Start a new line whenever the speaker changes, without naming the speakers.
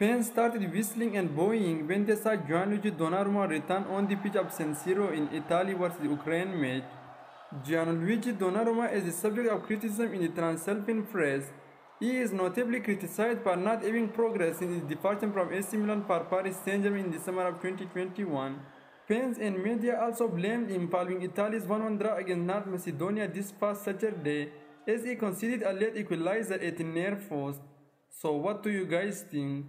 Fans started whistling and booing when they saw Gianluigi Donnarumma return on the pitch of San Siro in Italy versus Ukraine match. Gianluigi Donnarumma is the subject of criticism in the Transalpine press. He is notably criticized for not having progressed in his departure from AC Milan for Paris Saint-Germain in the summer of 2021. Fans and media also blamed him following Italy's 1-1 draw against North Macedonia this past Saturday as he conceded a late equalizer at near post. So what do you guys think?